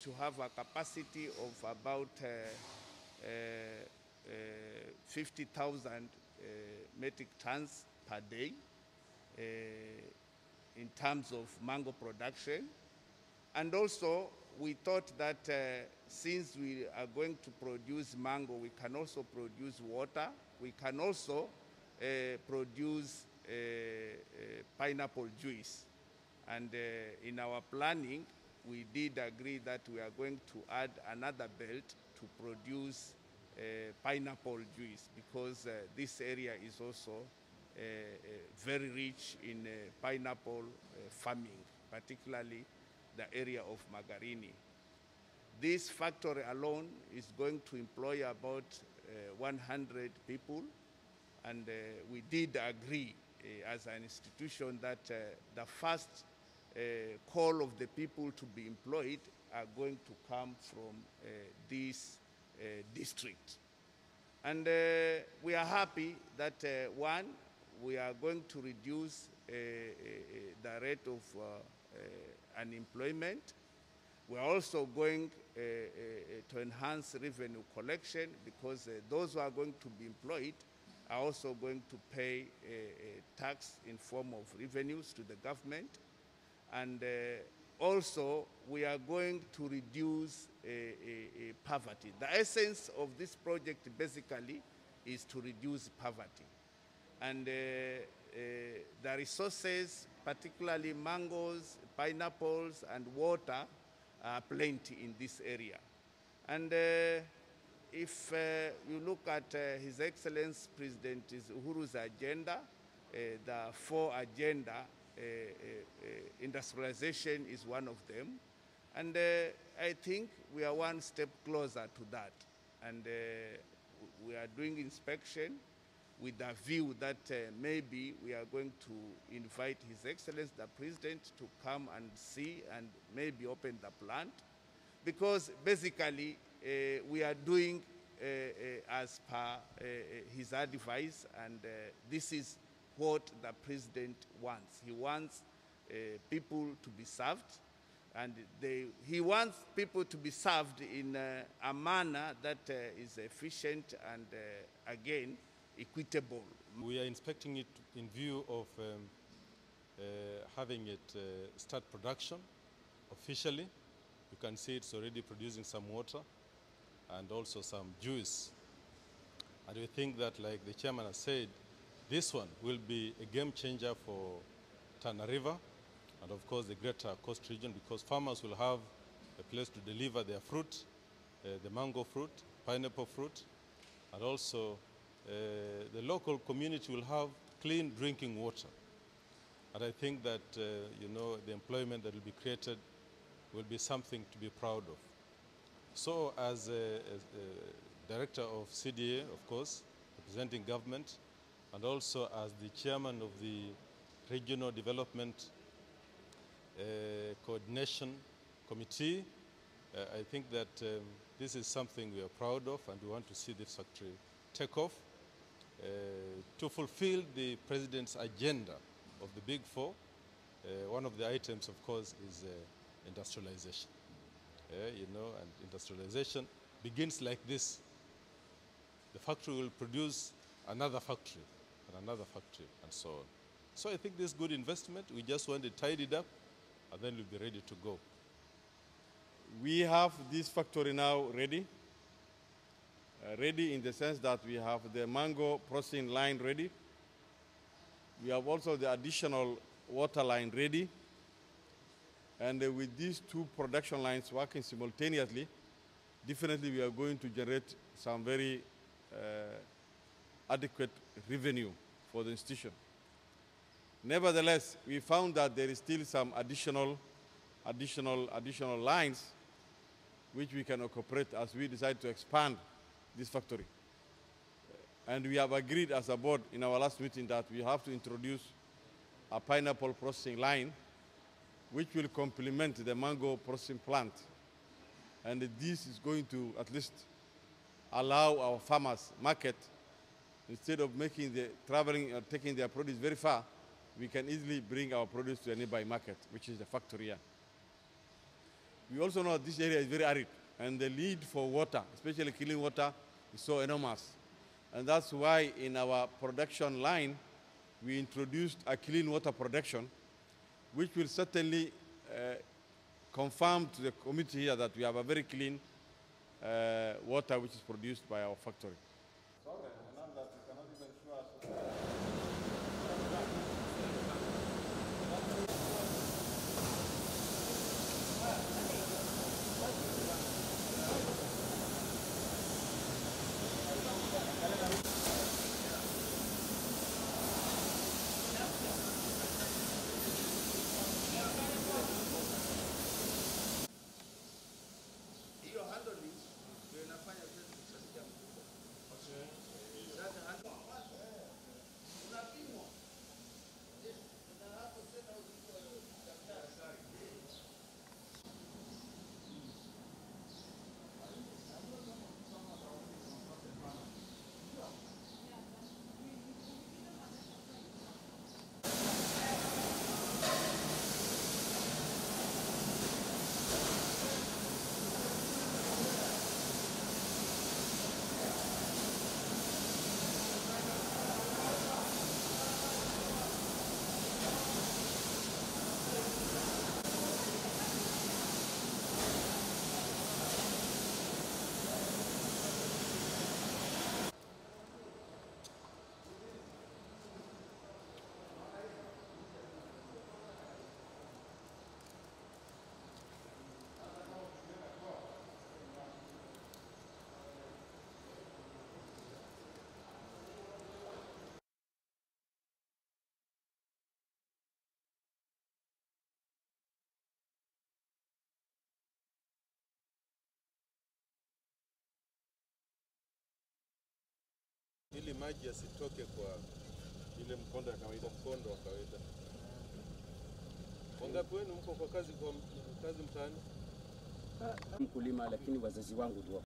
to have a capacity of about uh, uh, uh, 50,000 uh, metric tons per day uh, in terms of mango production. And also, we thought that uh, since we are going to produce mango, we can also produce water. We can also produce pineapple juice. And in our planning, we did agree that we are going to add another belt to produce uh, pineapple juice because uh, this area is also uh, uh, very rich in uh, pineapple uh, farming, particularly the area of Magarini. This factory alone is going to employ about uh, 100 people, and we did agree as an institution that the first call of the people to be employed are going to come from uh, this uh, district. And uh, we are happy that one, we are going to reduce the rate of unemployment. We are also going uh, uh, to enhance revenue collection because uh, those who are going to be employed are also going to pay tax in form of revenues to the government. And uh, also, we are going to reduce uh, uh, uh, poverty. The essence of this project basically is to reduce poverty. And uh, uh, the resources, particularly mangoes, pineapples, and water, are plenty in this area. And if you look at His Excellency President Uhuru's agenda, the four agenda, industrialization is one of them. And uh, I think we are one step closer to that. And uh, we are doing inspection with a view that uh, maybe we are going to invite His Excellency the President to come and see and maybe open the plant because basically uh, we are doing uh, uh, as per uh, uh, his advice and uh, this is what the president wants. He wants uh, people to be served and they, he wants people to be served in uh, a manner that uh, is efficient and uh, again equitable. We are inspecting it in view of um, uh, having it uh, start production officially. You can see it's already producing some water and also some juice. And we think that, like the chairman has said, this one will be a game changer for Tana River and, of course, the greater coast region because farmers will have a place to deliver their fruit, uh, the mango fruit, pineapple fruit, and also uh, the local community will have clean drinking water. And I think that, uh, you know, the employment that will be created will be something to be proud of. So as a, as a director of CDA, of course, representing government, and also as the chairman of the Regional Development uh, Coordination Committee, uh, I think that um, this is something we are proud of and we want to see this factory take off uh, to fulfill the president's agenda of the Big Four. Uh, one of the items, of course, is uh, industrialization. Uh, you know, and industrialization begins like this. The factory will produce another factory and another factory and so on. So I think this is good investment. We just want to tidy up and then we'll be ready to go. We have this factory now ready. Uh, ready in the sense that we have the mango processing line ready. We have also the additional water line ready. And uh, with these two production lines working simultaneously, definitely we are going to generate some very uh, adequate revenue for the institution. Nevertheless, we found that there is still some additional, additional, additional lines which we can incorporate as we decide to expand this factory. And we have agreed as a board in our last meeting that we have to introduce a pineapple processing line which will complement the mango processing plant. And this is going to at least allow our farmers market, instead of making the traveling or taking their produce very far, we can easily bring our produce to a nearby market, which is the factory here. We also know that this area is very arid, and the need for water, especially clean water, is so enormous. And that's why in our production line, we introduced a clean water production, which will certainly uh, confirm to the community here that we have a very clean uh, water which is produced by our factory. Ili maji yasitoke kwa ile mkondo ya kawaida, mkondo wa kawaida. Wangapi wenu mko kwa kazi kwa kazi mtaani? mkulima lakini wazazi wangu ndio